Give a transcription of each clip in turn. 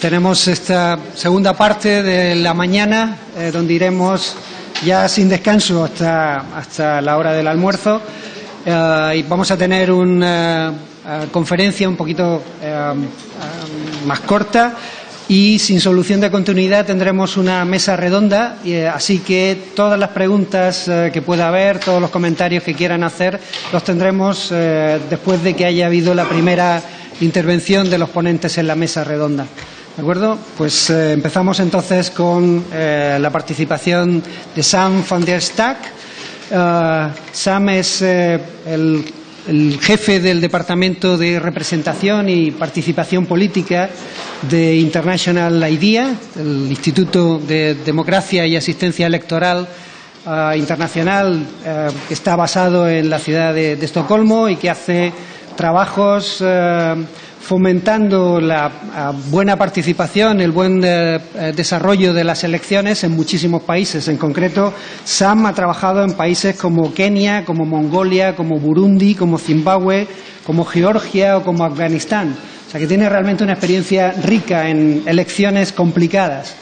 Tenemos esta segunda parte de la mañana eh, donde iremos ya sin descanso hasta, hasta la hora del almuerzo. Uh, y vamos a tener una uh, conferencia un poquito más corta y sin solución de continuidad tendremos una mesa redonda, eh, así que todas las preguntas eh, que pueda haber, todos los comentarios que quieran hacer, los tendremos eh, después de que haya habido la primera intervención de los ponentes en la mesa redonda. ¿De acuerdo? Pues eh, empezamos entonces con eh, la participación de Sam van der Stack. Uh, Sam es eh, el, jefe del Departamento de Representación y Participación Política de International IDEA, el Instituto de Democracia y Asistencia Electoral Internacional, que está basado en la ciudad de Estocolmo y que hace trabajos fomentando la buena participación, el buen eh, desarrollo de las elecciones en muchísimos países. En concreto, Sam ha trabajado en países como Kenia, como Mongolia, como Burundi, como Zimbabue, como Georgia o como Afganistán. O sea que tiene realmente una experiencia rica en elecciones complicadas.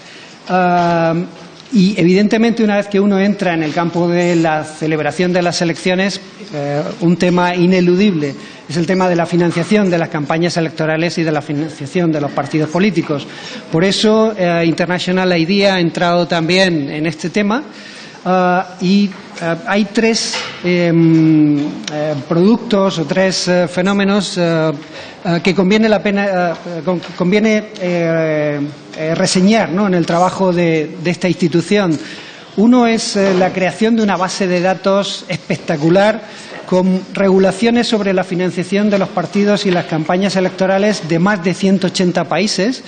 Uh, y evidentemente una vez que uno entra en el campo de la celebración de las elecciones, eh, un tema ineludible es el tema de la financiación de las campañas electorales y de la financiación de los partidos políticos. Por eso eh, International IDEA ha entrado también en este tema. Uh, y uh, hay tres eh, eh, productos o tres eh, fenómenos que conviene la pena conviene reseñar ¿no? en el trabajo de, de, esta institución. Uno es la creación de una base de datos espectacular con regulaciones sobre la financiación de los partidos y las campañas electorales de más de 180 países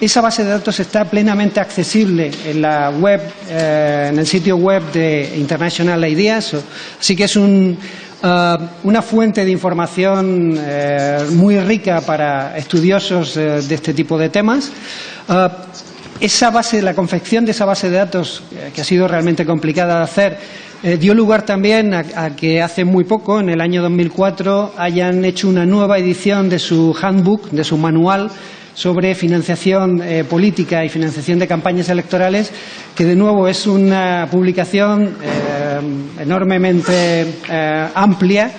esa base de datos está plenamente accesible en la web, eh, en el sitio web de International Ideas, así que es un, uh, una fuente de información eh, muy rica para estudiosos eh, de este tipo de temas. Esa base, la confección de esa base de datos, eh, que ha sido realmente complicada de hacer, eh, dio lugar también a, a, que hace muy poco, en el año 2004, hayan hecho una nueva edición de su handbook, de su manual, sobre financiación eh, política y financiación de campañas electorales, que de nuevo es una publicación eh, enormemente eh, amplia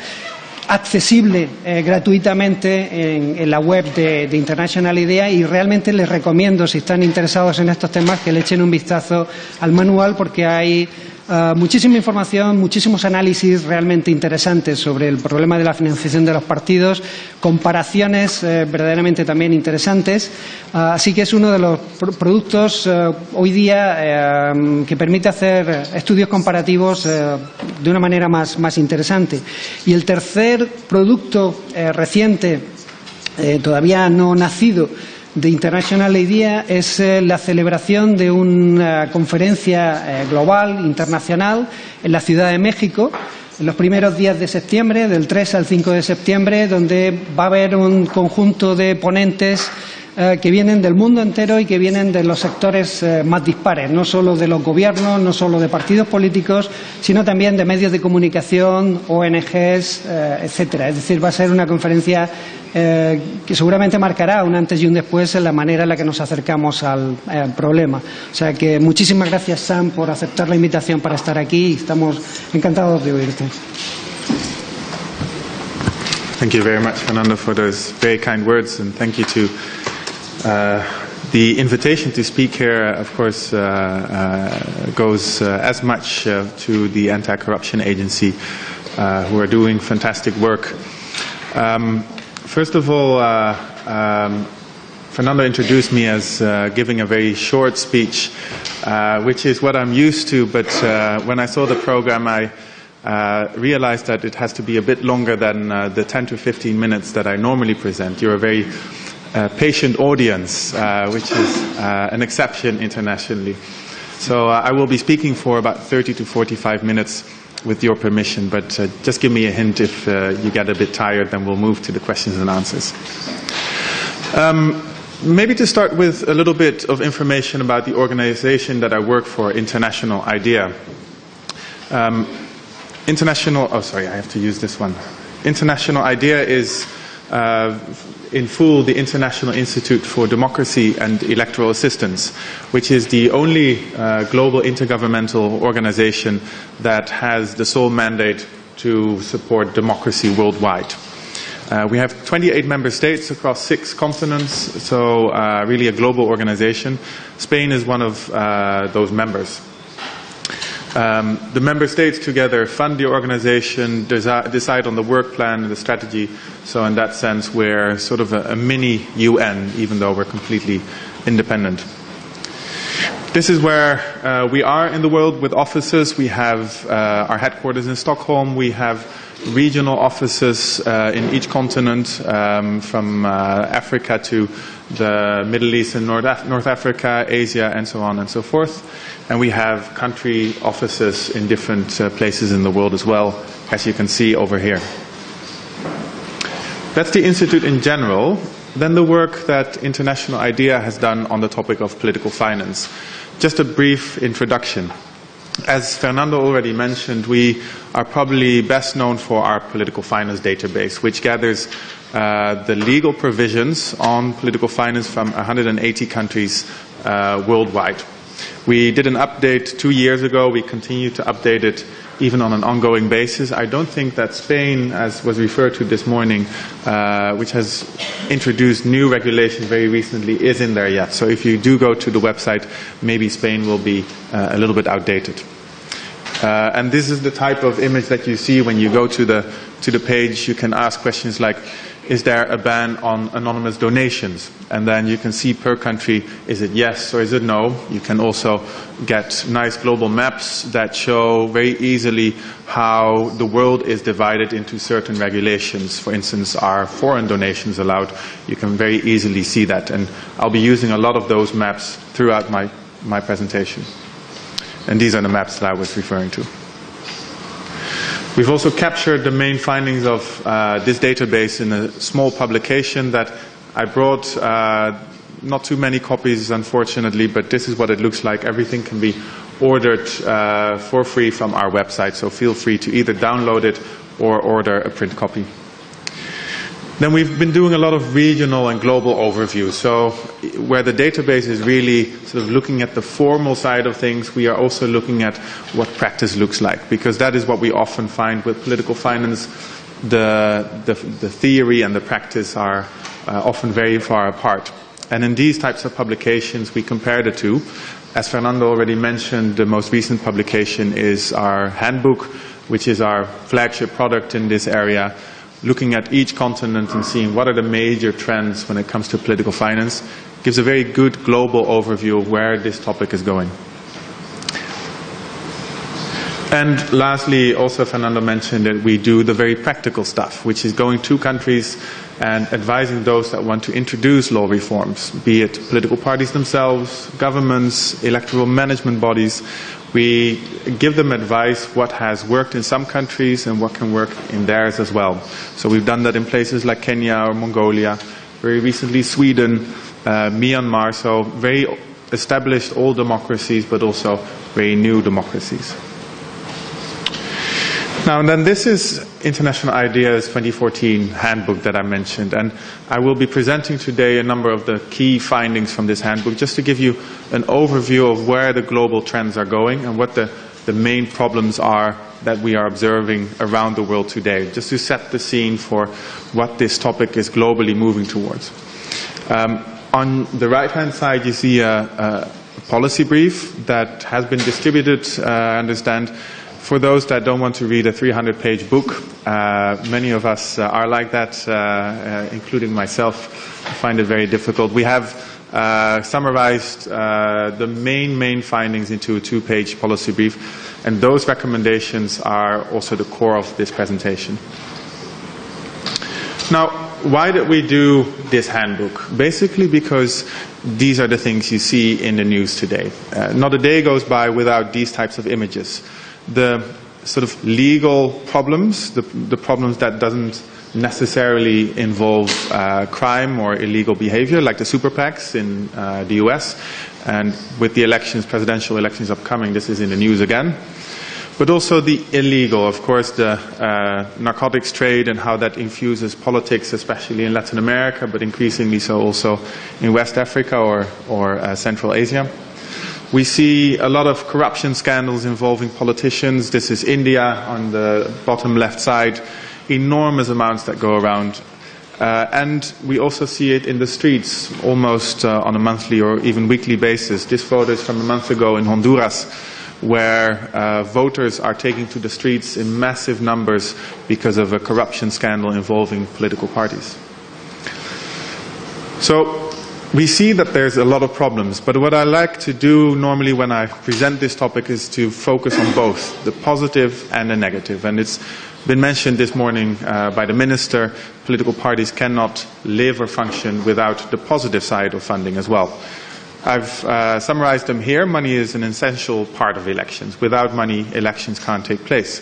accesible gratuitamente en, en, la web de, de, International IDEA y realmente les recomiendo, si están interesados en estos temas, que le echen un vistazo al manual porque hay Uh, muchísima información, muchísimos análisis realmente interesantes sobre el problema de la financiación de los partidos, comparaciones uh, verdaderamente también interesantes. Uh, así que es uno de los pr productos hoy día que permite hacer estudios comparativos de una manera más, más, interesante. Y el tercer producto reciente, todavía no nacido, de International IDEA es eh, la celebración de una conferencia eh, global, internacional, en la Ciudad de México, en los primeros días de septiembre, del 3 al 5 de septiembre, donde va a haber un conjunto de ponentes eh, que vienen del mundo entero y que vienen de los sectores más dispares, no solo de los gobiernos, no solo de partidos políticos, sino también de medios de comunicación, ONGs, etcétera. Es decir, va a ser una conferencia eh, que seguramente marcará un antes y un después en la manera en la que nos acercamos al, al problema. O sea que muchísimas gracias, Sam, por aceptar la invitación para estar aquí. Estamos encantados de oírte. Thank you very much, Fernando, for those very kind words, and thank you to uh, the invitation to speak here, of course, uh, uh, goes uh, as much uh, to the anti-corruption agency, uh, who are doing fantastic work. Um, first of all, um, Fernando introduced me as giving a very short speech, which is what I'm used to. But when I saw the program, I realized that it has to be a bit longer than the 10 to 15 minutes that I normally present. You're a very uh, patient audience, uh, which is uh, an exception internationally. So I will be speaking for about 30 to 45 minutes with your permission, but just give me a hint if you get a bit tired, then we'll move to the questions and answers. Um, maybe to start with a little bit of information about the organization that I work for, International IDEA. Um, international, oh sorry, I have to use this one. International IDEA is uh, in full the International Institute for Democracy and Electoral Assistance, which is the only uh, global intergovernmental organization that has the sole mandate to support democracy worldwide. Uh, we have 28 member states across six continents, so uh, really a global organization. Spain is one of uh, those members. Um, the member states together fund the organization, desi- decide on the work plan and the strategy. So, in that sense, we're sort of a, a mini UN, even though we're completely independent. This is where uh, we are in the world with offices. We have uh, our headquarters in Stockholm. We have regional offices uh, in each continent, um, from uh, Africa to the Middle East and North, Af- North Africa, Asia, and so on and so forth. And we have country offices in different uh, places in the world as well, as you can see over here. That's the Institute in general. Then the work that International IDEA has done on the topic of political finance. Just a brief introduction. As Fernando already mentioned, we are probably best known for our political finance database, which gathers uh, the legal provisions on political finance from 180 countries uh, worldwide. We did an update two years ago. We continue to update it even on an ongoing basis. I don't think that Spain, as was referred to this morning, uh, which has introduced new regulation very recently, is in there yet. So if you do go to the website, maybe Spain will be uh, a little bit outdated. Uh, and this is the type of image that you see when you go to the to the page. You can ask questions like, "Is there a ban on anonymous donations?" And then you can see per country, is it yes or is it no? You can also get nice global maps that show very easily how the world is divided into certain regulations. For instance, are foreign donations allowed? You can very easily see that. And I'll be using a lot of those maps throughout my, my presentation. And these are the maps that I was referring to. We've also captured the main findings of uh, this database in a small publication that I brought. Uh, not too many copies, unfortunately, but this is what it looks like. Everything can be ordered uh, for free from our website, so feel free to either download it or order a print copy. Then we've been doing a lot of regional and global overviews. So where the database is really sort of looking at the formal side of things, we are also looking at what practice looks like, because that is what we often find with political finance. The, the, the theory and the practice are uh, often very far apart. And in these types of publications, we compare the two. As Fernando already mentioned, the most recent publication is our handbook, which is our flagship product in this area looking at each continent and seeing what are the major trends when it comes to political finance gives a very good global overview of where this topic is going. And lastly, also Fernando mentioned that we do the very practical stuff, which is going to countries and advising those that want to introduce law reforms, be it political parties themselves, governments, electoral management bodies. We give them advice what has worked in some countries and what can work in theirs as well. So we've done that in places like Kenya or Mongolia, very recently Sweden, uh, Myanmar, so very established old democracies but also very new democracies. Now, and then this is International IDEA's 2014 handbook that I mentioned, and I will be presenting today a number of the key findings from this handbook just to give you an overview of where the global trends are going and what the, the main problems are that we are observing around the world today, just to set the scene for what this topic is globally moving towards. Um, on the right hand side, you see a, a policy brief that has been distributed, uh, I understand for those that don't want to read a 300 page book, uh, many of us uh, are like that, uh, uh including myself. I find it very difficult. We have uh, summarized uh, the main, main findings into a two page policy brief, and those recommendations are also the core of this presentation. Now, why did we do this handbook? Basically, because these are the things you see in the news today. not a day goes by without these types of images the sort of legal problems, the, the problems that doesn't necessarily involve uh, crime or illegal behavior, like the super PACs in uh, the US. And with the elections, presidential elections upcoming, this is in the news again. but also the illegal, of course, the uh, narcotics trade and how that infuses politics, especially in Latin America, but increasingly so also in West Africa or, or uh, Central Asia. We see a lot of corruption scandals involving politicians. This is India on the bottom left side. Enormous amounts that go around. Uh, and we also see it in the streets almost uh, on a monthly or even weekly basis. This photo is from a month ago in Honduras where uh, voters are taking to the streets in massive numbers because of a corruption scandal involving political parties. So we see that there's a lot of problems, but what I like to do normally when I present this topic is to focus on both the positive and the negative. And it's been mentioned this morning uh, by the minister, political parties cannot live or function without the positive side of funding as well. I've uh, summarized them here. Money is an essential part of elections. Without money, elections can't take place.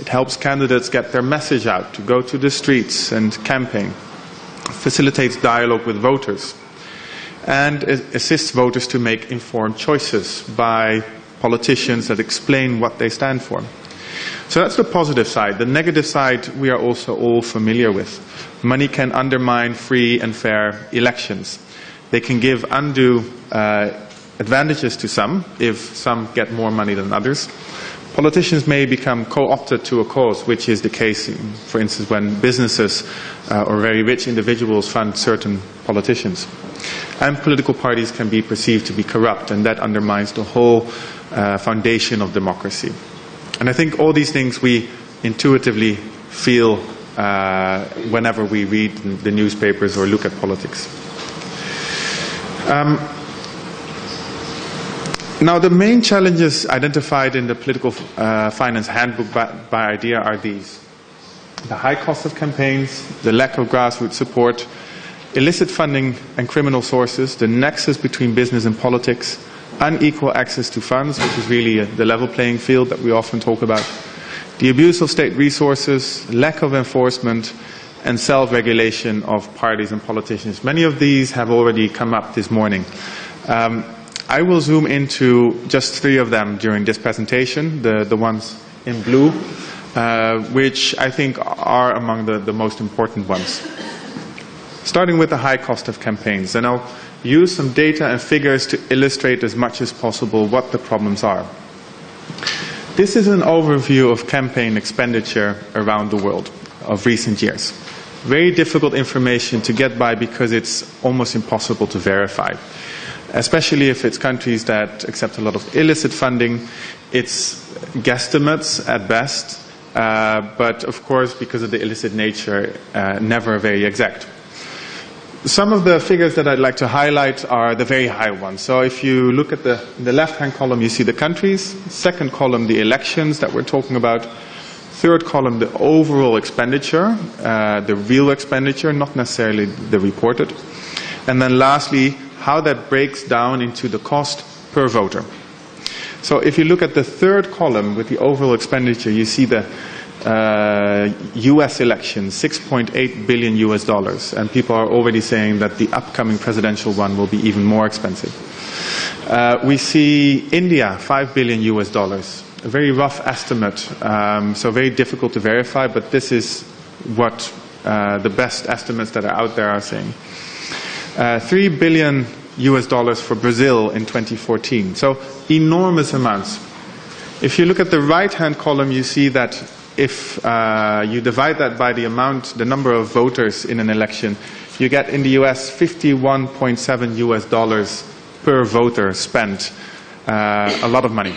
It helps candidates get their message out, to go to the streets and campaign, facilitates dialogue with voters, and assists voters to make informed choices by politicians that explain what they stand for. So that's the positive side. The negative side we are also all familiar with. Money can undermine free and fair elections. They can give undue uh, advantages to some if some get more money than others. Politicians may become co-opted to a cause, which is the case, for instance, when businesses uh, or very rich individuals fund certain politicians. And political parties can be perceived to be corrupt, and that undermines the whole uh, foundation of democracy. And I think all these things we intuitively feel uh, whenever we read the newspapers or look at politics. Um, now, the main challenges identified in the political uh, finance handbook by, by, IDEA are these the high cost of campaigns, the lack of grassroots support, illicit funding and criminal sources, the nexus between business and politics, unequal access to funds, which is really a, the level playing field that we often talk about, the abuse of state resources, lack of enforcement, and self-regulation of parties and politicians. Many of these have already come up this morning. Um, I will zoom into just three of them during this presentation, the, the ones in blue, uh, which I think are among the, the most important ones. Starting with the high cost of campaigns, and I'll use some data and figures to illustrate as much as possible what the problems are. This is an overview of campaign expenditure around the world of recent years very difficult information to get by because it's almost impossible to verify. Especially if it's countries that accept a lot of illicit funding, it's guesstimates at best, uh, but of course, because of the illicit nature, uh, never very exact. Some of the figures that I'd like to highlight are the very high ones. So if you look at the, the left-hand column, you see the countries. Second column, the elections that we're talking about third column, the overall expenditure, uh, the real expenditure, not necessarily the reported. And then lastly, how that breaks down into the cost per voter. So if you look at the third column with the overall expenditure, you see the uh, US election, 6.8 billion US dollars. And people are already saying that the upcoming presidential one will be even more expensive. Uh, we see India, 5 billion US dollars a very rough estimate, um, so very difficult to verify, but this is what uh, the best estimates that are out there are saying. Uh, 3 billion US dollars for Brazil in 2014. So enormous amounts. If you look at the right hand column, you see that if uh, you divide that by the amount, the number of voters in an election, you get in the US 51.7 US dollars per voter spent. Uh, a lot of money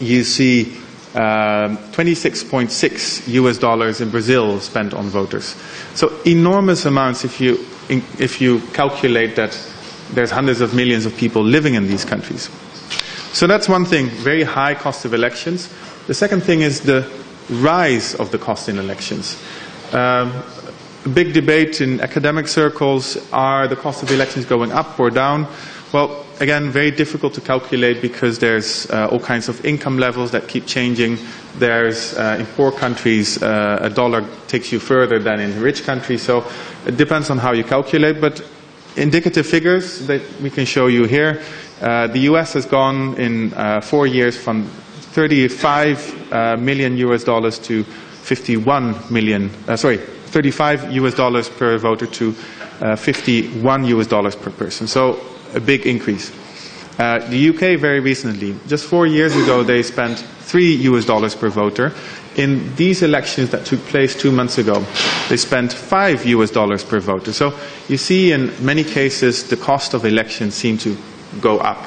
you see um, 26.6 US dollars in Brazil spent on voters. So enormous amounts if you, if you calculate that there's hundreds of millions of people living in these countries. So that's one thing, very high cost of elections. The second thing is the rise of the cost in elections. Um, a big debate in academic circles, are the cost of elections going up or down? Well, again, very difficult to calculate because there's uh, all kinds of income levels that keep changing. There's, uh, in poor countries, uh, a dollar takes you further than in rich countries. So it depends on how you calculate. But indicative figures that we can show you here. Uh, the US has gone in uh, four years from 35 uh, million US dollars to 51 million, uh, sorry, 35 US dollars per voter to uh, 51 US dollars per person. So a big increase. Uh, the UK very recently, just four years ago, they spent three US dollars per voter. In these elections that took place two months ago, they spent five US dollars per voter. So you see in many cases the cost of elections seem to go up.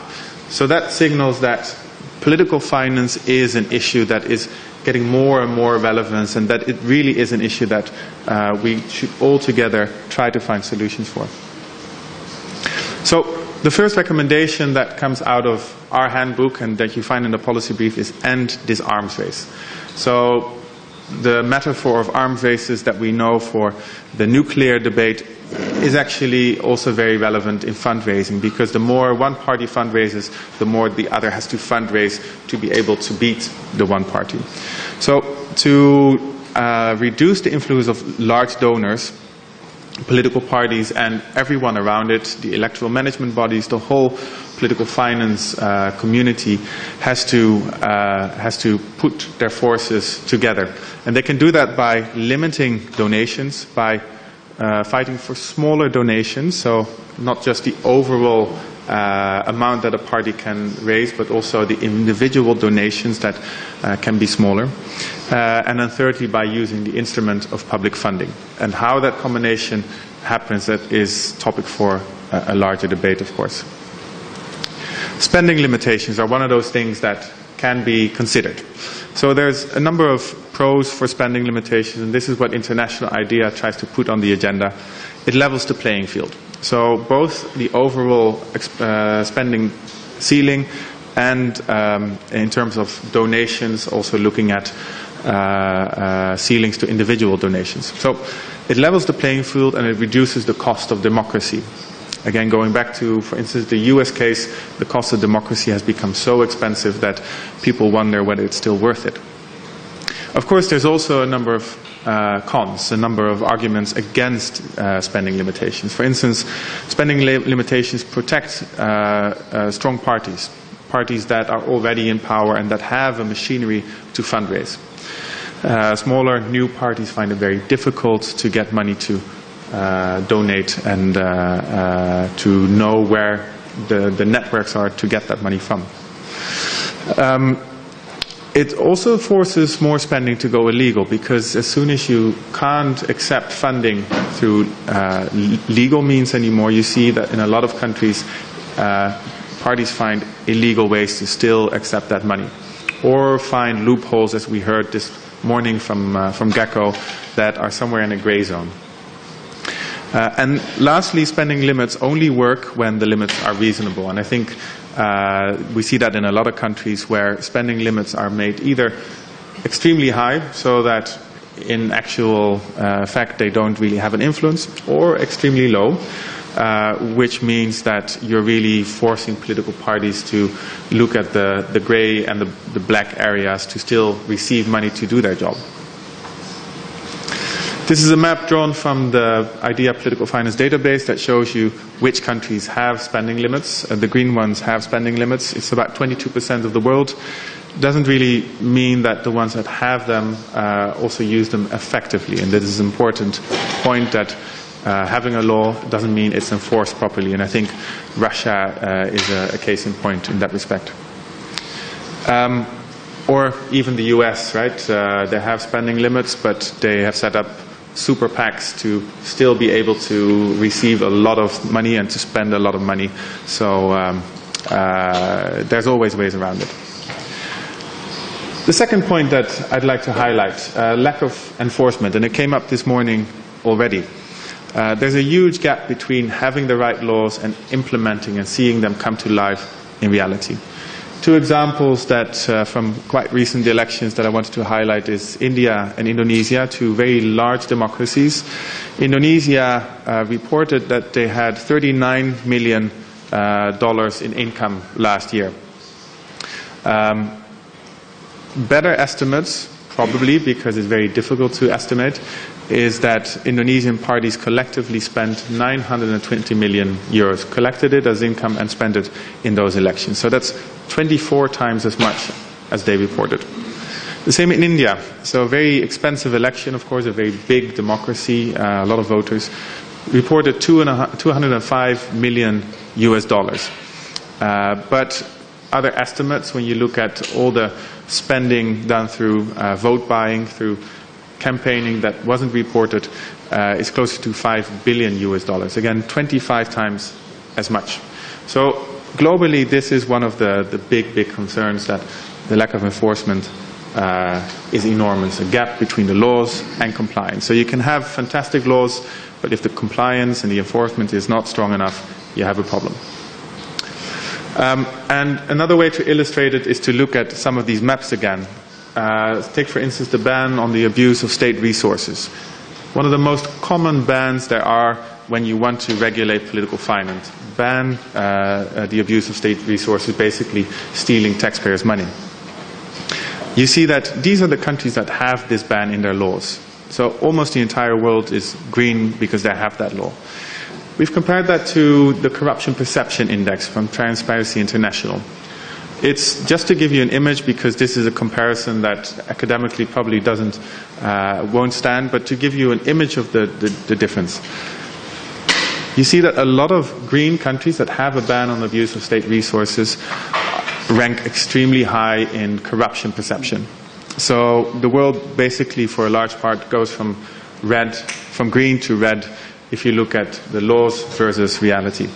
So that signals that political finance is an issue that is getting more and more relevance and that it really is an issue that uh, we should all together try to find solutions for. So the first recommendation that comes out of our handbook and that you find in the policy brief is end this arms race. So the metaphor of arms races that we know for the nuclear debate is actually also very relevant in fundraising because the more one party fundraises, the more the other has to fundraise to be able to beat the one party. So to uh, reduce the influence of large donors, political parties and everyone around it, the electoral management bodies, the whole political finance uh, community has to, uh, has to put their forces together. And they can do that by limiting donations, by uh, fighting for smaller donations, so not just the overall uh, amount that a party can raise, but also the individual donations that uh, can be smaller. Uh, and then thirdly, by using the instrument of public funding. And how that combination happens, that is topic for a, a larger debate, of course. Spending limitations are one of those things that can be considered. So there's a number of pros for spending limitations, and this is what International IDEA tries to put on the agenda. It levels the playing field. So both the overall uh, spending ceiling and um, in terms of donations, also looking at uh, uh, ceilings to individual donations. So it levels the playing field and it reduces the cost of democracy. Again, going back to, for instance, the US case, the cost of democracy has become so expensive that people wonder whether it's still worth it. Of course, there's also a number of uh, cons, a number of arguments against uh, spending limitations. For instance, spending li limitations protect uh, uh, strong parties, parties that are already in power and that have a machinery to fundraise. Uh, smaller, new parties find it very difficult to get money to uh, donate and to know where the, the networks are to get that money from. Um, it also forces more spending to go illegal because as soon as you can't accept funding through uh, legal means anymore, you see that in a lot of countries, uh, parties find illegal ways to still accept that money or find loopholes, as we heard this morning from, uh, from Greco, that are somewhere in a gray zone. Uh, and lastly, spending limits only work when the limits are reasonable. And I think uh, we see that in a lot of countries where spending limits are made either extremely high, so that in actual uh, fact they don't really have an influence, or extremely low, uh, which means that you're really forcing political parties to look at the, the grey and the, the black areas to still receive money to do their job. This is a map drawn from the IDEA Political Finance database that shows you which countries have spending limits. Uh, the green ones have spending limits. It's about 22% of the world. Doesn't really mean that the ones that have them uh, also use them effectively. And this is an important point that uh, having a law doesn't mean it's enforced properly. And I think Russia uh, is a, a, case in point in that respect. Um, or even the US, right? Uh, they have spending limits, but they have set up super PACs to still be able to receive a lot of money and to spend a lot of money. So um, uh, there's always ways around it. The second point that I'd like to highlight, uh, lack of enforcement, and it came up this morning already. Uh, there's a huge gap between having the right laws and implementing and seeing them come to life in reality. Two examples that uh, from quite recent elections that I wanted to highlight is India and Indonesia, two very large democracies. Indonesia uh, reported that they had 39 million uh, dollars in income last year. Um, better estimates, probably because it's very difficult to estimate, is that Indonesian parties collectively spent 920 million euros, collected it as income and spent it in those elections. So that's 24 times as much as they reported. The same in India. So a very expensive election, of course, a very big democracy, uh, a lot of voters. Reported two and a, 205 million US dollars. Uh, but other estimates, when you look at all the spending done through uh, vote buying, through campaigning that wasn't reported, uh, is closer to 5 billion US dollars. Again, 25 times as much. So globally, this is one of the, the big, big concerns that the lack of enforcement uh, is enormous, a gap between the laws and compliance. So you can have fantastic laws, but if the compliance and the enforcement is not strong enough, you have a problem. Um, and another way to illustrate it is to look at some of these maps again. Uh, take, for instance, the ban on the abuse of state resources. One of the most common bans there are when you want to regulate political finance. Ban uh, uh, the abuse of state resources, basically stealing taxpayers' money. You see that these are the countries that have this ban in their laws. So almost the entire world is green because they have that law. We've compared that to the Corruption Perception Index from Transparency International. It's just to give you an image because this is a comparison that academically probably doesn't, uh, won't stand, but to give you an image of the, the, the difference. You see that a lot of green countries that have a ban on the abuse of state resources rank extremely high in corruption perception. So the world basically, for a large part, goes from red, from green to red if you look at the laws versus reality.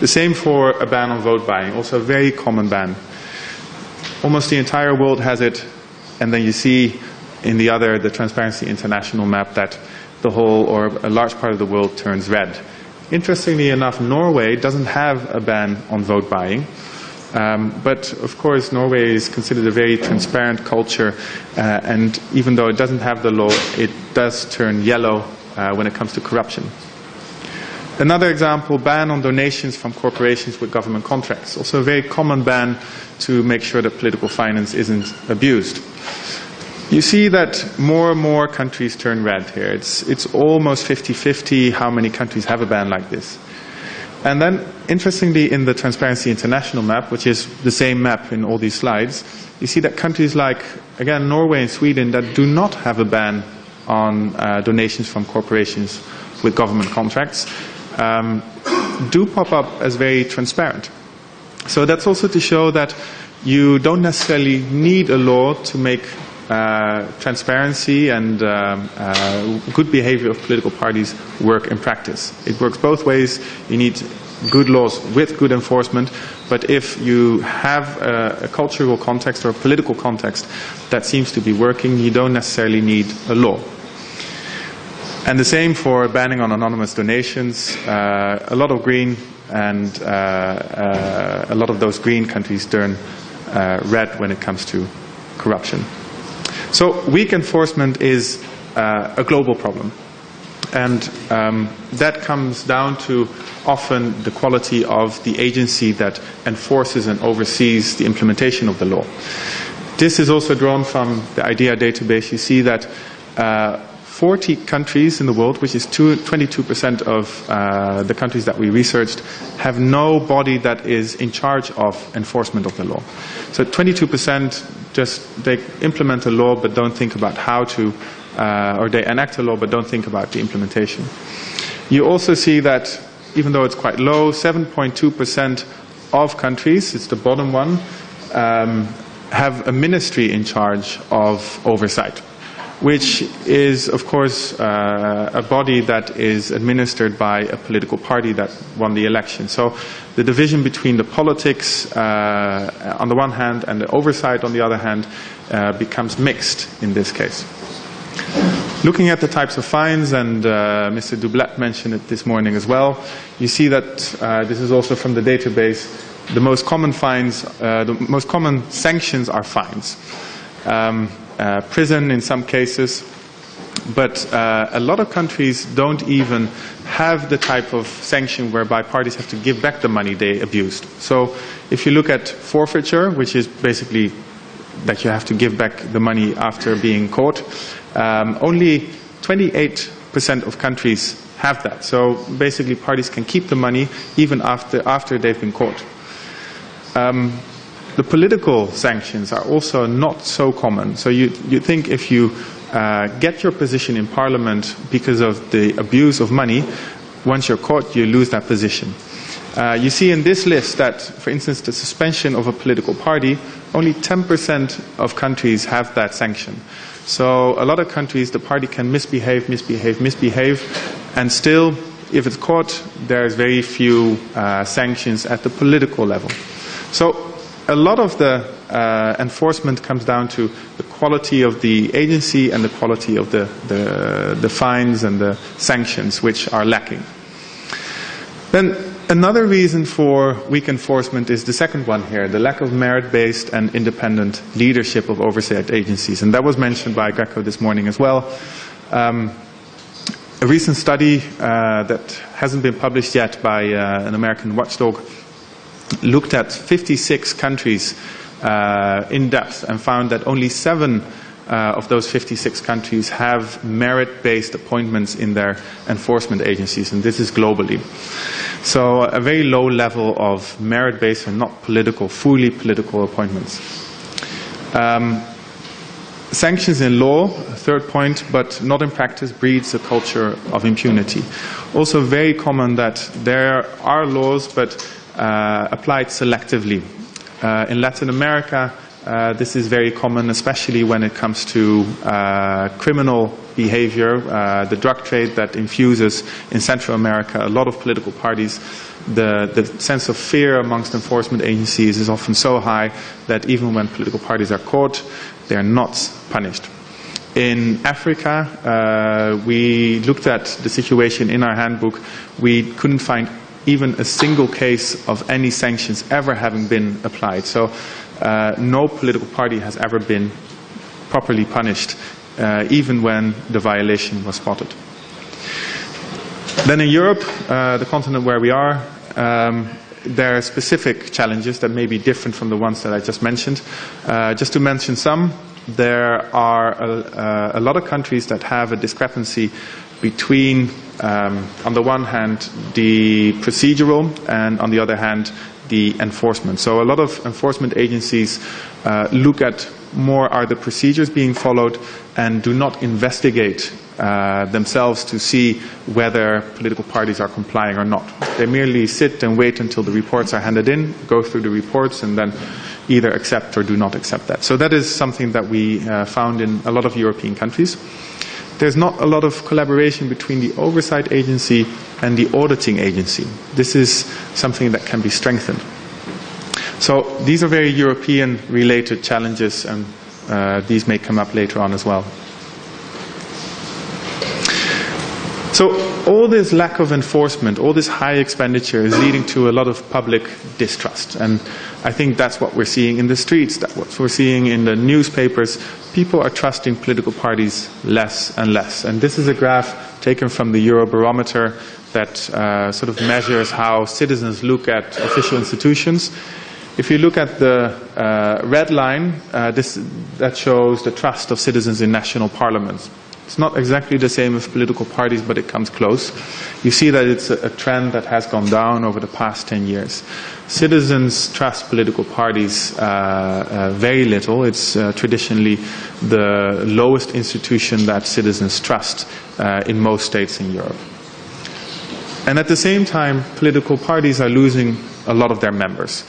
The same for a ban on vote buying, also a very common ban. Almost the entire world has it, and then you see in the other, the Transparency International map, that the whole or a large part of the world turns red. Interestingly enough, Norway doesn't have a ban on vote buying. Um, but of course, Norway is considered a very transparent culture, uh, and even though it doesn't have the law, it does turn yellow uh, when it comes to corruption. Another example, ban on donations from corporations with government contracts. Also a very common ban to make sure that political finance isn't abused. You see that more and more countries turn red here. It's, it's almost 50-50 how many countries have a ban like this. And then, interestingly, in the Transparency International map, which is the same map in all these slides, you see that countries like, again, Norway and Sweden that do not have a ban on uh, donations from corporations with government contracts um, do pop up as very transparent. So that's also to show that you don't necessarily need a law to make transparency and um, uh, good behavior of political parties work in practice. It works both ways. You need good laws with good enforcement, but if you have a, a, cultural context or a political context that seems to be working, you don't necessarily need a law. And the same for banning on anonymous donations. Uh, a lot of green and uh, uh a lot of those green countries turn uh, red when it comes to corruption. So weak enforcement is uh, a global problem. And um, that comes down to often the quality of the agency that enforces and oversees the implementation of the law. This is also drawn from the IDEA database. You see that uh, 40 countries in the world, which is 22% of uh, the countries that we researched, have no body that is in charge of enforcement of the law. So 22% just they implement a law but don't think about how to, uh, or they enact a law but don't think about the implementation. You also see that even though it's quite low, 7.2% of countries, it's the bottom one, um, have a ministry in charge of oversight, which is, of course, uh, a body that is administered by a political party that won the election. So the division between the politics uh, on the one hand and the oversight on the other hand uh, becomes mixed in this case. Looking at the types of fines, and uh, Mr. Dublet mentioned it this morning as well, you see that uh, this is also from the database. The most common fines, uh, the most common sanctions are fines. Um, uh, prison in some cases, but uh, a lot of countries don't even have the type of sanction whereby parties have to give back the money they abused. So if you look at forfeiture, which is basically that you have to give back the money after being caught, um, only 28% of countries have that. So basically parties can keep the money even after, after they've been caught. Um, the political sanctions are also not so common. So you, you think if you uh, get your position in parliament because of the abuse of money, once you're caught, you lose that position. Uh, you see in this list that, for instance, the suspension of a political party, only 10% of countries have that sanction. So a lot of countries, the party can misbehave, misbehave, misbehave, and still, if it's caught, there's very few uh, sanctions at the political level. So a lot of the uh, enforcement comes down to the quality of the agency and the quality of the, the, the fines and the sanctions, which are lacking. Then another reason for weak enforcement is the second one here, the lack of merit-based and independent leadership of oversight agencies. And that was mentioned by Greco this morning as well. Um, a recent study uh, that hasn't been published yet by uh, an American watchdog looked at 56 countries uh, in depth and found that only seven uh, of those 56 countries have merit-based appointments in their enforcement agencies, and this is globally. So a very low level of merit-based and not political, fully political appointments. Um, sanctions in law, third point, but not in practice, breeds a culture of impunity. Also very common that there are laws, but applied selectively. Uh, in Latin America, uh, this is very common, especially when it comes to uh, criminal behavior, uh, the drug trade that infuses in Central America a lot of political parties. The, the sense of fear amongst enforcement agencies is often so high that even when political parties are caught, they are not punished. In Africa, uh, we looked at the situation in our handbook. We couldn't find even a single case of any sanctions ever having been applied. So uh, no political party has ever been properly punished, uh, even when the violation was spotted. Then in Europe, uh, the continent where we are, um, there are specific challenges that may be different from the ones that I just mentioned. Uh, just to mention some, there are a, uh, a, lot of countries that have a discrepancy between, um, on the one hand, the procedural, and on the other hand, the enforcement. So a lot of enforcement agencies uh, look at more are the procedures being followed and do not investigate uh, themselves to see whether political parties are complying or not. They merely sit and wait until the reports are handed in, go through the reports, and then either accept or do not accept that. So that is something that we uh, found in a lot of European countries. There's not a lot of collaboration between the oversight agency and the auditing agency. This is something that can be strengthened. So these are very European related challenges and uh, these may come up later on as well. So all this lack of enforcement, all this high expenditure is leading to a lot of public distrust. And I think that's what we're seeing in the streets, that's what we're seeing in the newspapers. People are trusting political parties less and less. And this is a graph taken from the Eurobarometer that uh, sort of measures how citizens look at official institutions. If you look at the uh, red line, uh, this, that shows the trust of citizens in national parliaments. It's not exactly the same as political parties, but it comes close. You see that it's a, trend that has gone down over the past 10 years. Citizens trust political parties uh, uh, very little. It's uh, traditionally the lowest institution that citizens trust uh, in most states in Europe. And at the same time, political parties are losing a lot of their members.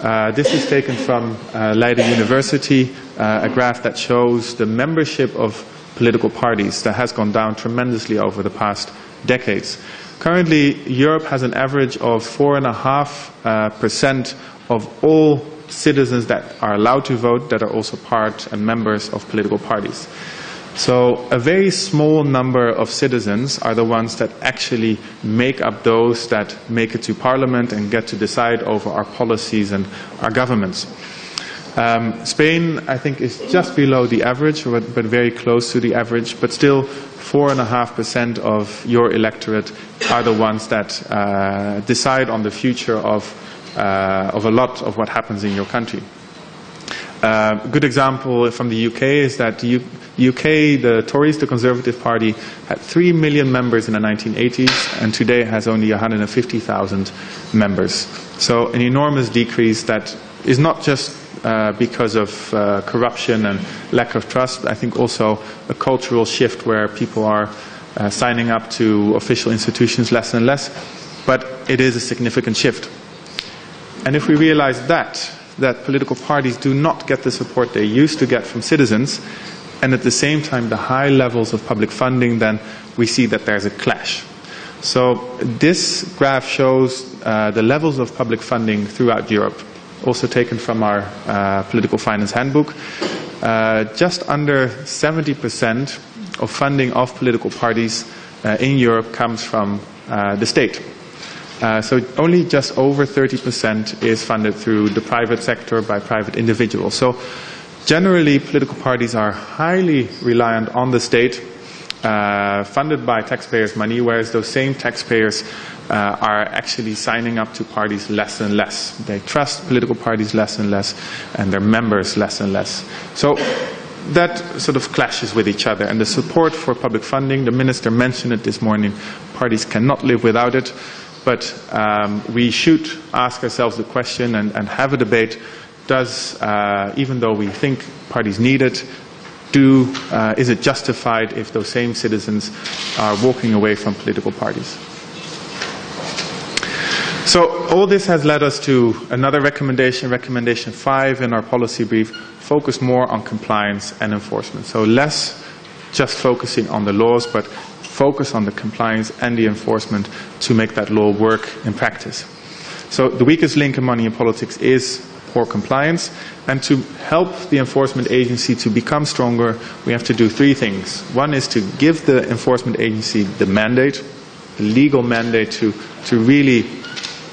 Uh, this is taken from uh, Leiden University, uh, a graph that shows the membership of political parties that has gone down tremendously over the past decades. Currently, Europe has an average of 4.5% uh, of all citizens that are allowed to vote that are also part and members of political parties. So a very small number of citizens are the ones that actually make up those that make it to parliament and get to decide over our policies and our governments. Um, Spain, I think, is just below the average, but, but very close to the average, but still 4.5% of your electorate are the ones that uh, decide on the future of, uh, of a lot of what happens in your country. Uh, a good example from the UK is that the UK, the Tories, the Conservative Party, had 3 million members in the 1980s and today has only 150,000 members. So an enormous decrease that is not just uh, because of uh, corruption and lack of trust. I think also a cultural shift where people are uh, signing up to official institutions less and less. But it is a significant shift. And if we realize that, that political parties do not get the support they used to get from citizens, and at the same time the high levels of public funding, then we see that there's a clash. So this graph shows uh, the levels of public funding throughout Europe, also taken from our uh, political finance handbook. Uh, just under 70% of funding of political parties uh, in Europe comes from uh, the state. Uh, so only just over 30% is funded through the private sector by private individuals. So generally, political parties are highly reliant on the state, uh, funded by taxpayers' money, whereas those same taxpayers uh, are actually signing up to parties less and less. They trust political parties less and less, and their members less and less. So that sort of clashes with each other. And the support for public funding, the minister mentioned it this morning, parties cannot live without it. But um, we should ask ourselves the question and, and have a debate does, uh, even though we think parties need it, do, uh, is it justified if those same citizens are walking away from political parties? So all this has led us to another recommendation, recommendation five in our policy brief, focus more on compliance and enforcement. So less just focusing on the laws, but focus on the compliance and the enforcement to make that law work in practice. So the weakest link in money in politics is poor compliance. And to help the enforcement agency to become stronger, we have to do three things. One is to give the enforcement agency the mandate, the legal mandate to, to really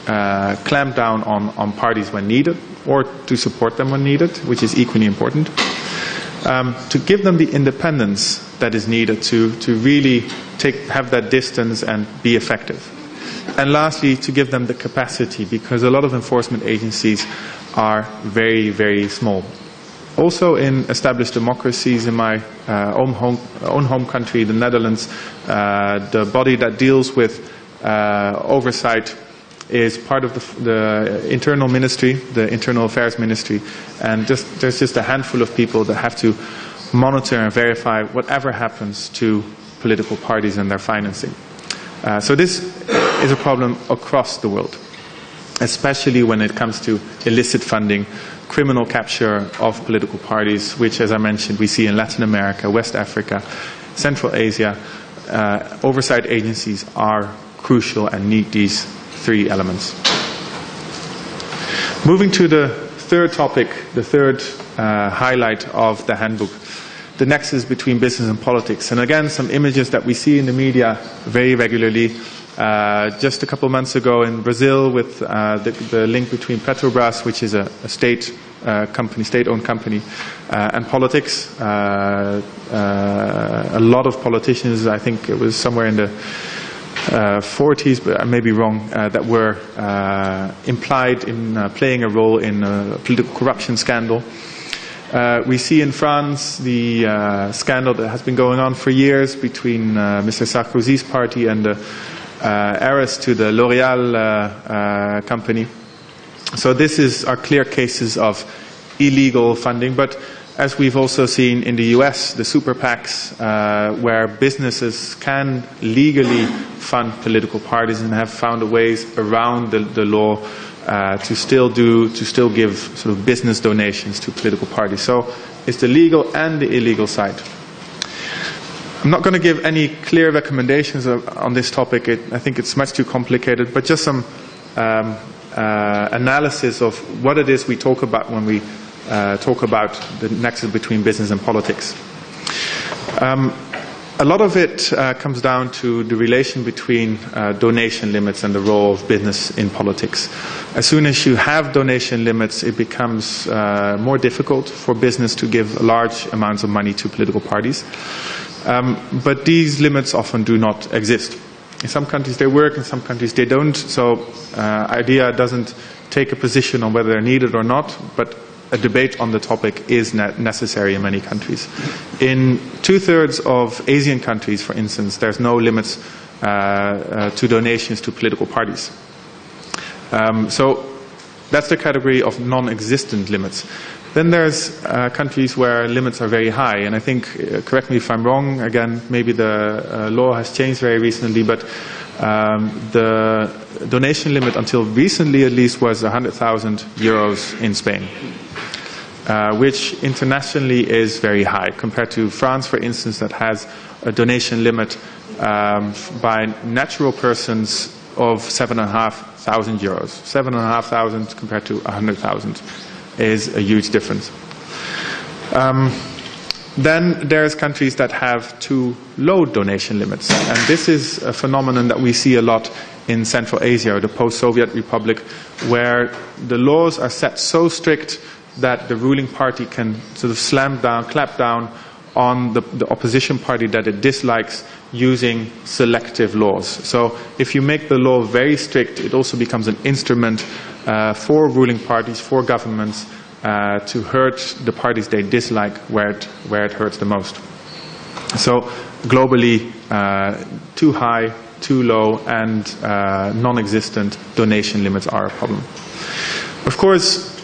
uh, clamp down on, on parties when needed or to support them when needed, which is equally important. Um, to give them the independence that is needed to, to really take, have that distance and be effective. And lastly, to give them the capacity, because a lot of enforcement agencies are very, very small. Also, in established democracies in my uh, own, home, own home country, the Netherlands, uh, the body that deals with uh, oversight is part of the, the, internal ministry, the internal affairs ministry, and just, there's just a handful of people that have to monitor and verify whatever happens to political parties and their financing. Uh, so this is a problem across the world, especially when it comes to illicit funding, criminal capture of political parties, which, as I mentioned, we see in Latin America, West Africa, Central Asia. Uh, oversight agencies are crucial and need these three elements. Moving to the third topic, the third uh, highlight of the handbook, the nexus between business and politics. And again, some images that we see in the media very regularly. Uh, just a couple months ago in Brazil, with uh, the, the, link between Petrobras, which is a, a state uh, company, state-owned company, uh, and politics. Uh, a lot of politicians, I think it was somewhere in the uh, 40s, but I may be wrong, uh, that were uh, implied in uh, playing a role in a political corruption scandal. Uh, we see in France the uh, scandal that has been going on for years between Mr. Sarkozy's party and the heiress to the L'Oreal company. So this is are clear cases of illegal funding, but as we've also seen in the US, the super PACs, uh, where businesses can legally fund political parties and have found ways around the, the law uh, to still do, to still give sort of business donations to political parties. So it's the legal and the illegal side. I'm not going to give any clear recommendations on this topic. It, I think it's much too complicated, but just some um, uh, analysis of what it is we talk about when we uh, talk about the nexus between business and politics. Um, a lot of it uh, comes down to the relation between uh, donation limits and the role of business in politics. As soon as you have donation limits, it becomes uh, more difficult for business to give large amounts of money to political parties. Um, but these limits often do not exist. In some countries they work, in some countries they don't. So, uh, IDEA doesn't take a position on whether they're needed or not, but a debate on the topic is necessary in many countries. In two thirds of Asian countries, for instance, there's no limits uh, uh, to donations to political parties. Um, so That's the category of non-existent limits. Then there's uh, countries where limits are very high, and I think, uh, correct me if I'm wrong, again, maybe the uh, law has changed very recently, but um, the donation limit until recently at least was 100,000 euros in Spain. Uh, which internationally is very high compared to France, for instance, that has a donation limit um, by natural persons of seven and a half thousand euros. Seven and a half thousand compared to a hundred thousand is a huge difference. Um, then there's countries that have too low donation limits, and this is a phenomenon that we see a lot in Central Asia, the post-Soviet republic, where the laws are set so strict that the ruling party can sort of slam down, clap down on the, the, opposition party that it dislikes using selective laws. So if you make the law very strict, it also becomes an instrument uh, for ruling parties, for governments, uh, to hurt the parties they dislike where it, where it hurts the most. So globally, uh, too high, too low, and uh, non-existent donation limits are a problem. Of course,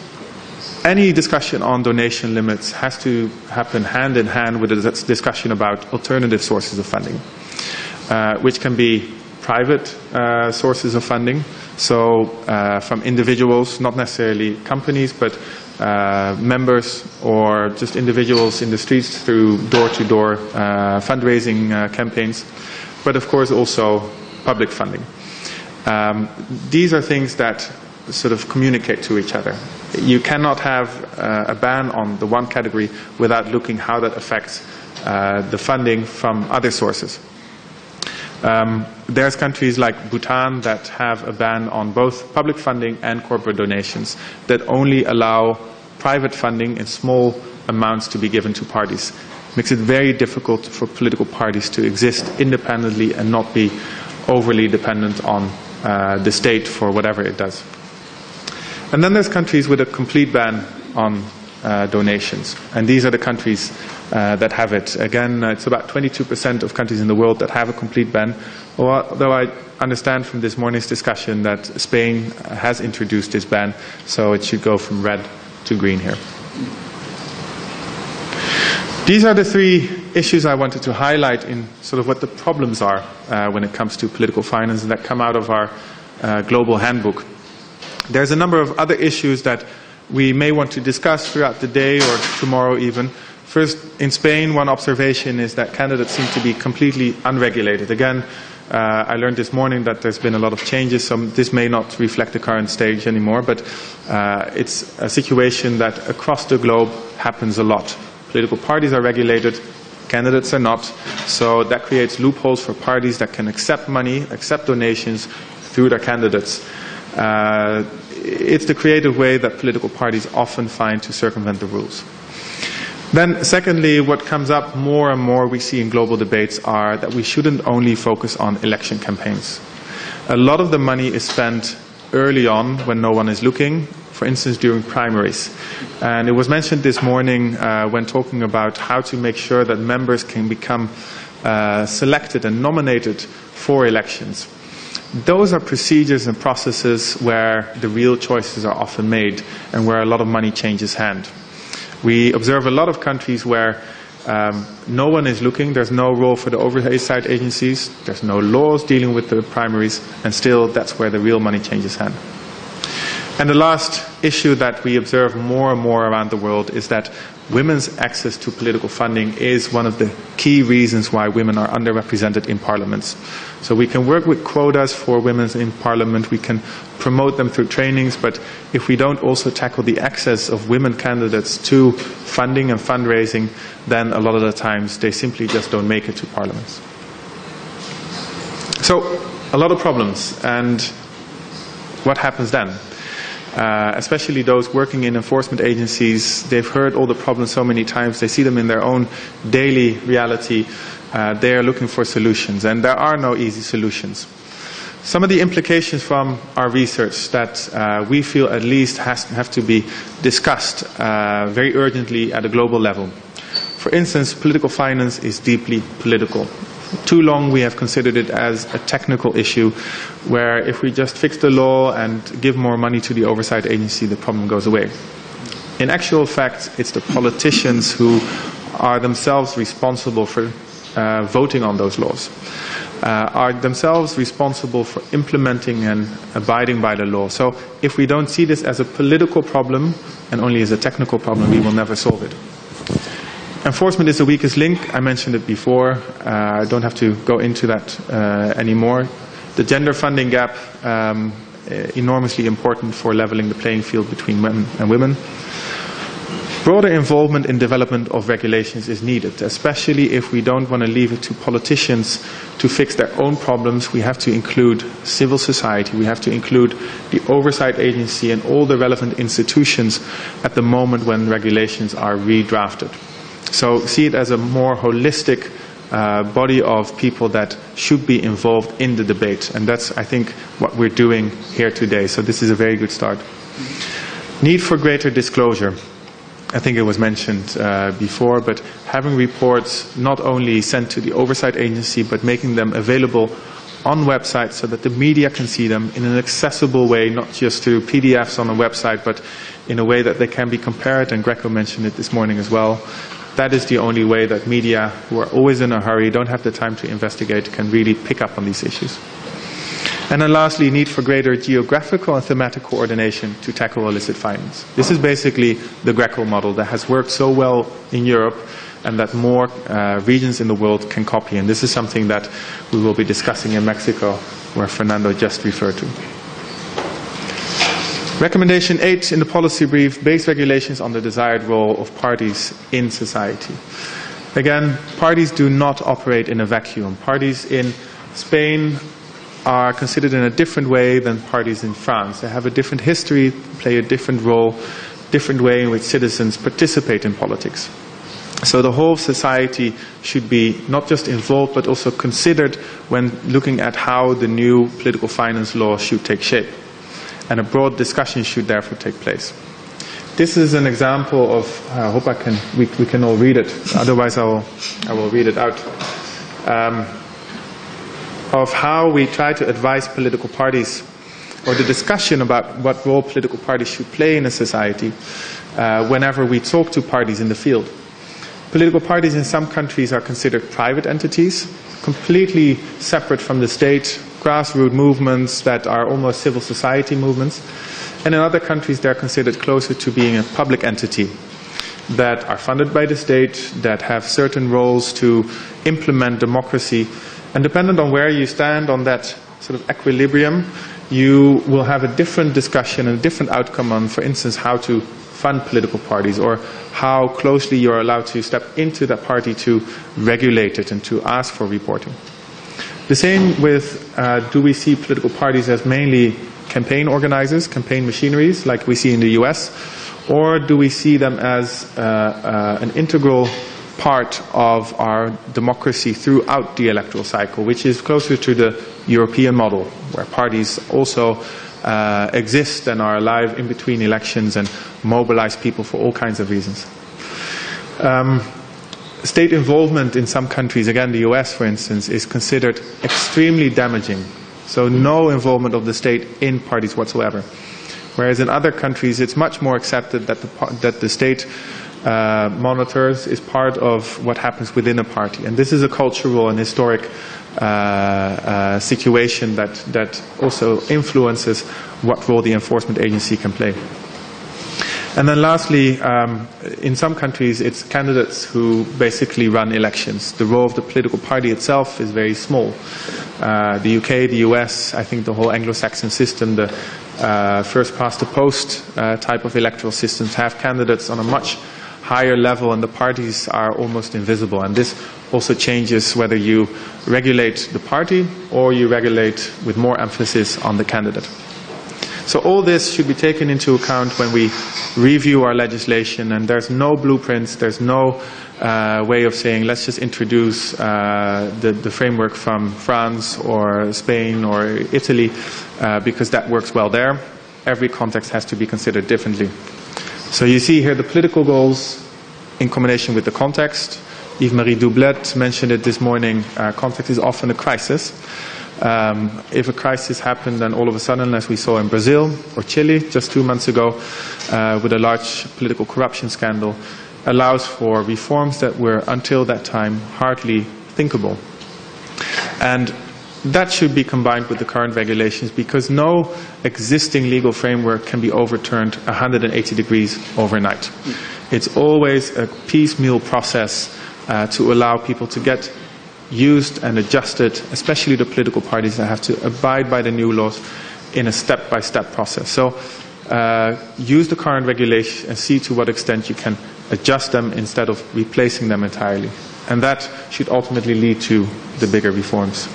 any discussion on donation limits has to happen hand in hand with a discussion about alternative sources of funding, uh, which can be private uh, sources of funding, so uh, from individuals, not necessarily companies, but uh, members or just individuals in the streets through door-to-door uh, fundraising uh, campaigns, but of course also public funding. Um, these are things that sort of communicate to each other. You cannot have uh, a ban on the one category without looking how that affects uh, the funding from other sources. Um, there's countries like Bhutan that have a ban on both public funding and corporate donations that only allow private funding in small amounts to be given to parties. Makes it very difficult for political parties to exist independently and not be overly dependent on uh, the state for whatever it does. And then there's countries with a complete ban on uh, donations. And these are the countries uh, that have it. Again, uh, it's about 22% of countries in the world that have a complete ban, although I understand from this morning's discussion that Spain has introduced this ban, so it should go from red to green here. These are the three issues I wanted to highlight in sort of what the problems are uh, when it comes to political finance that come out of our uh, global handbook. There's a number of other issues that we may want to discuss throughout the day or tomorrow even. First, in Spain, one observation is that candidates seem to be completely unregulated. Again, uh, I learned this morning that there's been a lot of changes, so this may not reflect the current stage anymore, but uh, it's a situation that across the globe happens a lot. Political parties are regulated, candidates are not, so that creates loopholes for parties that can accept money, accept donations through their candidates. Uh, it's the creative way that political parties often find to circumvent the rules. Then, secondly, what comes up more and more we see in global debates are that we shouldn't only focus on election campaigns. A lot of the money is spent early on when no one is looking, for instance, during primaries. And it was mentioned this morning uh, when talking about how to make sure that members can become uh, selected and nominated for elections. Those are procedures and processes where the real choices are often made and where a lot of money changes hand. We observe a lot of countries where um, no one is looking, there's no role for the oversight agencies, there's no laws dealing with the primaries, and still that's where the real money changes hand. And the last issue that we observe more and more around the world is that women's access to political funding is one of the key reasons why women are underrepresented in parliaments. So we can work with quotas for women in parliament, we can promote them through trainings, but if we don't also tackle the access of women candidates to funding and fundraising, then a lot of the times they simply just don't make it to parliaments. So, a lot of problems, and what happens then? Uh, especially those working in enforcement agencies, they've heard all the problems so many times, they see them in their own daily reality, uh, they are looking for solutions, and there are no easy solutions. Some of the implications from our research that uh, we feel at least has, have to be discussed uh, very urgently at a global level. For instance, political finance is deeply political. Too long we have considered it as a technical issue where if we just fix the law and give more money to the oversight agency, the problem goes away. In actual fact, it's the politicians who are themselves responsible for uh, voting on those laws, uh, are themselves responsible for implementing and abiding by the law. So if we don't see this as a political problem and only as a technical problem, we will never solve it. Enforcement is the weakest link. I mentioned it before. Uh, I don't have to go into that uh, anymore. The gender funding gap, um, enormously important for leveling the playing field between men and women. Broader involvement in development of regulations is needed, especially if we don't want to leave it to politicians to fix their own problems. We have to include civil society, we have to include the oversight agency and all the relevant institutions at the moment when regulations are redrafted. So see it as a more holistic uh, body of people that should be involved in the debate. And that's, I think, what we're doing here today. So this is a very good start. Need for greater disclosure. I think it was mentioned uh, before, but having reports not only sent to the oversight agency, but making them available on websites so that the media can see them in an accessible way, not just through PDFs on a website, but in a way that they can be compared, and Greco mentioned it this morning as well. That is the only way that media, who are always in a hurry, don't have the time to investigate, can really pick up on these issues. And then lastly, need for greater geographical and thematic coordination to tackle illicit finance. This is basically the Greco model that has worked so well in Europe and that more uh, regions in the world can copy. And this is something that we will be discussing in Mexico, where Fernando just referred to. Recommendation 8 in the policy brief, base regulations on the desired role of parties in society. Again, parties do not operate in a vacuum. Parties in Spain are considered in a different way than parties in France. They have a different history, play a different role, different way in which citizens participate in politics. So the whole society should be not just involved but also considered when looking at how the new political finance law should take shape. And a broad discussion should therefore take place. This is an example of, I hope I can, we, we can all read it, otherwise I will, I will read it out. Um, of how we try to advise political parties or the discussion about what role political parties should play in a society uh, whenever we talk to parties in the field. Political parties in some countries are considered private entities, completely separate from the state, grassroots movements that are almost civil society movements. And in other countries, they're considered closer to being a public entity that are funded by the state, that have certain roles to implement democracy and dependent on where you stand on that sort of equilibrium, you will have a different discussion and a different outcome on, for instance, how to fund political parties or how closely you're allowed to step into that party to regulate it and to ask for reporting. The same with uh, do we see political parties as mainly campaign organizers, campaign machineries, like we see in the US, or do we see them as uh, uh, an integral part of our democracy throughout the electoral cycle, which is closer to the European model, where parties also uh, exist and are alive in between elections and mobilize people for all kinds of reasons. Um, state involvement in some countries, again the US for instance, is considered extremely damaging. So no involvement of the state in parties whatsoever. Whereas in other countries it's much more accepted that the, that the state uh, monitors is part of what happens within a party. And this is a cultural and historic uh, uh, situation that, that also influences what role the enforcement agency can play. And then lastly, um, in some countries, it's candidates who basically run elections. The role of the political party itself is very small. Uh, the UK, the US, I think the whole Anglo-Saxon system, the uh, first past the post uh, type of electoral systems have candidates on a much higher level and the parties are almost invisible. And this also changes whether you regulate the party or you regulate with more emphasis on the candidate. So all this should be taken into account when we review our legislation and there's no blueprints, there's no uh, way of saying let's just introduce uh, the, the, framework from France or Spain or Italy uh, because that works well there. Every context has to be considered differently. So you see here the political goals in combination with the context, Yves-Marie Doublet mentioned it this morning, uh, conflict is often a crisis. Um, if a crisis happened, then all of a sudden, as we saw in Brazil or Chile just two months ago, uh, with a large political corruption scandal, allows for reforms that were until that time hardly thinkable. And that should be combined with the current regulations because no existing legal framework can be overturned 180 degrees overnight. It's always a piecemeal process uh, to allow people to get used and adjusted, especially the political parties that have to abide by the new laws in a step-by-step -step process. So uh, use the current regulation and see to what extent you can adjust them instead of replacing them entirely. And that should ultimately lead to the bigger reforms.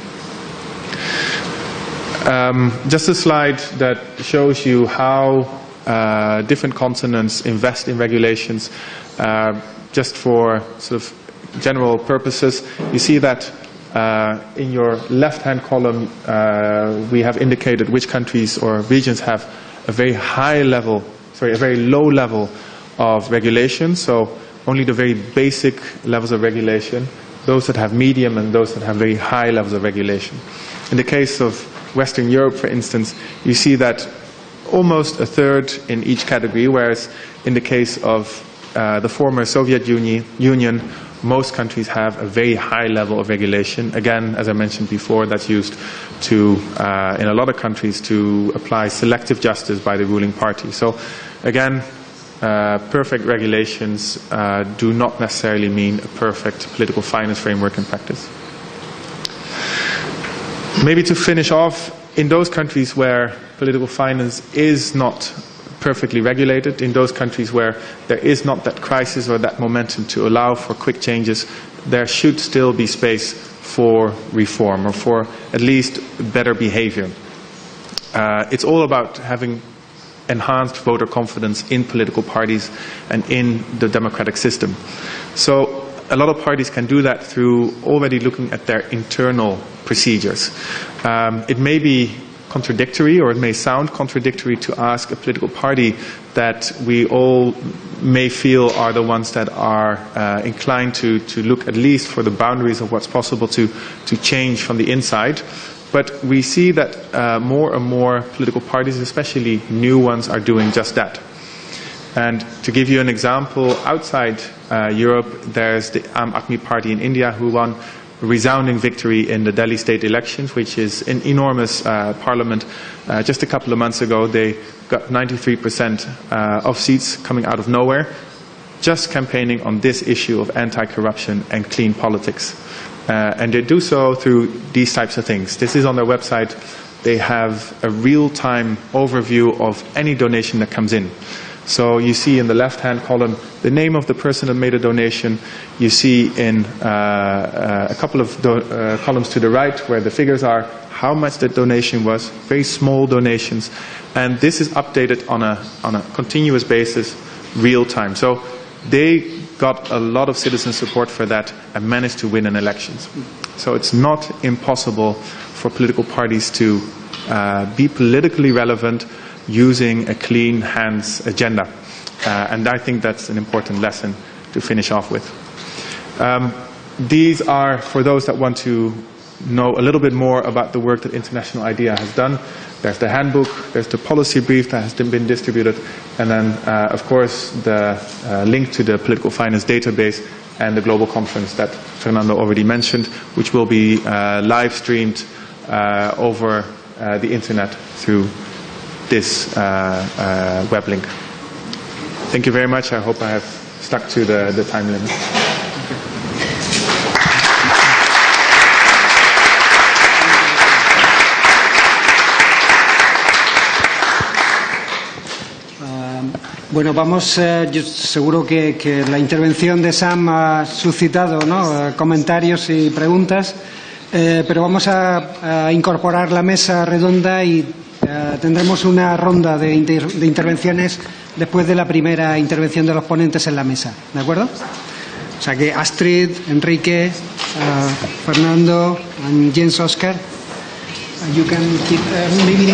Um, just a slide that shows you how uh, different continents invest in regulations uh, just for sort of general purposes. You see that uh, in your left-hand column, uh, we have indicated which countries or regions have a very high level, sorry, a very low level of regulation. So only the very basic levels of regulation, those that have medium and those that have very high levels of regulation. In the case of Western Europe, for instance, you see that almost a third in each category, whereas in the case of uh, the former Soviet Union, Union, most countries have a very high level of regulation. Again, as I mentioned before, that's used to, uh, in a lot of countries, to apply selective justice by the ruling party. So, again, uh, perfect regulations uh, do not necessarily mean a perfect political finance framework in practice. Maybe to finish off, in those countries where political finance is not perfectly regulated, in those countries where there is not that crisis or that momentum to allow for quick changes, there should still be space for reform or for at least better behavior. Uh, it's all about having enhanced voter confidence in political parties and in the democratic system. So a lot of parties can do that through already looking at their internal procedures. Um, it may be contradictory or it may sound contradictory to ask a political party that we all may feel are the ones that are uh, inclined to, to look at least for the boundaries of what's possible to, to change from the inside. But we see that uh, more and more political parties, especially new ones, are doing just that. And to give you an example, outside uh, Europe, there's the Aam Aadmi Party in India who won resounding victory in the Delhi state elections, which is an enormous uh, parliament. Uh, just a couple of months ago, they got 93% uh, of seats coming out of nowhere, just campaigning on this issue of anti-corruption and clean politics. Uh, and they do so through these types of things. This is on their website. They have a real-time overview of any donation that comes in. So you see in the left-hand column the name of the person that made a donation. You see in uh, uh, a couple of uh, columns to the right where the figures are how much the donation was, very small donations. And this is updated on a, on a continuous basis, real time. So they got a lot of citizen support for that and managed to win in elections. So it's not impossible for political parties to uh, be politically relevant using a clean hands agenda. Uh, and I think that's an important lesson to finish off with. Um, these are for those that want to know a little bit more about the work that International IDEA has done. There's the handbook, there's the policy brief that has been distributed, and then, uh, of course, the uh, link to the political finance database and the global conference that Fernando already mentioned, which will be uh, live streamed uh, over uh, the internet through this uh, uh, web link. Thank you very much. I hope I have stuck to the, the time limit. Um, bueno, vamos, eh, yo seguro que, que, la intervención de Sam ha suscitado ¿no? Eh, comentarios y preguntas, eh, pero vamos a, a, incorporar la mesa redonda y eh, tendremos una ronda de, inter de, intervenciones después de la primera intervención de los ponentes en la mesa. ¿De acuerdo? O sea que Astrid, Enrique, uh, Fernando, and Jens Oscar, uh, maybe